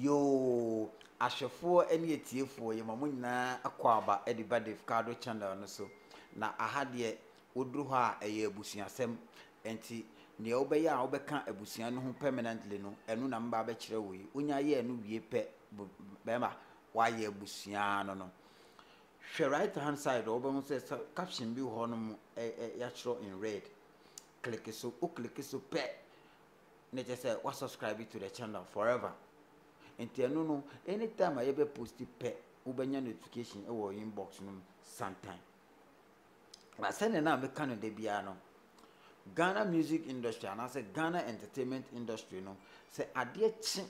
yoo ahwɛfoɔ ne atiefoɔ yɛma mo nyinaa akɔ aba de ba dave kado channel no so. Na aha deɛ woduru hɔ a ɛyɛ abusuasɛm. Nti nea wobɛyɛ a wobɛka abusua no ho permanently no ɛno na mba bɛkyerɛ wo yi. Wonya yɛ no wie pɛ bɛrima woayɛ abusua no no. Hwɛ right hand side wobɛhu sɛ caption bi hɔ no mu yɛakyerɛ in red. Click so wo click so pɛ. Na kyerɛ sɛ wasubscribe to the channel forever. Nti ɛno no anytime a yɛbɛ post pɛ wobɛnya notification ɛwɔ inbox no mu sometime. Na sɛdeɛ na meka no da biara no ghana music industry anaasɛ ghana entertainment industry no sɛ adeɛ kye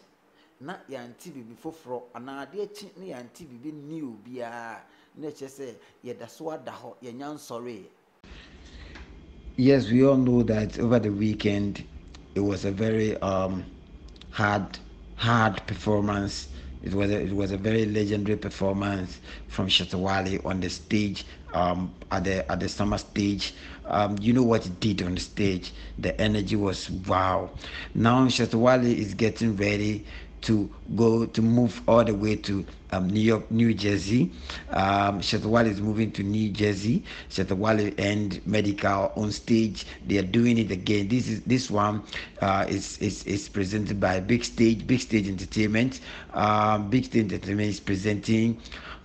na yɛante biribi foforɔ anaa adeɛ kye na yɛante biribi new biara na ɛkyerɛ sɛ yɛda so ada hɔ yɛnya nsɔreeɛ Yes, we all know that over the weekend it was a very um, hard, hard performance. It was a, it was a very legendary performance from Shatta Wale on the stage um, at the at the summer stage. Um, you know what he did on the stage. The energy was wow. Now Shatta Wale is getting ready to go to move all the way to um, New York, New Jersey. Um, Shatta Wale is moving to New Jersey. Shatta Wale and Medikal on stage. They are doing it again. This is this one uh, is, is is presented by Big Stage, Big Stage Entertainment. Um, Big Stage Entertainment is presenting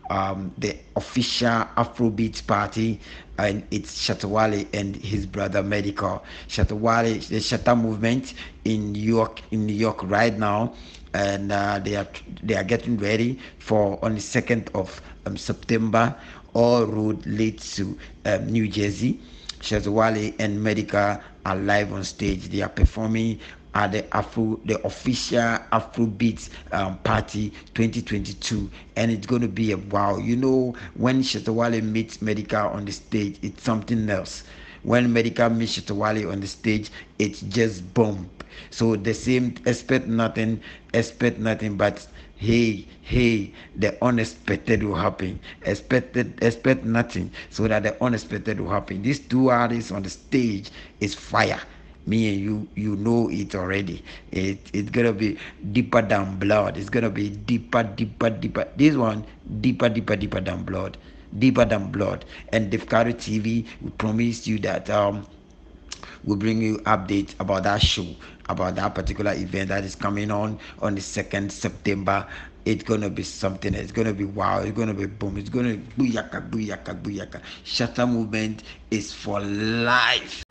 um, the official Afrobeat party, and it's Shatta Wale and his brother Medikal. Shatawale, the Shatta movement in New York, in New York right now, and uh, they are they are getting ready for on the second of um, September. All road leads to um, New Jersey. Shatta Wale and Medikal are live on stage. They are performing at the Afro, the official Afrobeat um, party 2022, and it's going to be a wow. You know, when Shatta Wale meets Medikal on the stage, it's something else. When Medikal meets Shatta Wale on the stage, it's just bomb. So the same, expect nothing, expect nothing, but hey, hey, the unexpected will happen. Expected, expect nothing, so that the unexpected will happen. These two artists on the stage is fire me and you you know it already it it's gonna be deeper than blood it's gonna be deeper deeper deeper this one deeper deeper deeper than blood deeper than blood. And Davcado TV we promise you that um we'll bring you updates about that show about that particular event that is coming on on the 2nd September. It's gonna be something it's gonna be wow it's gonna be boom it's gonna be booyaka booyaka booyaka. Shatta movement is for life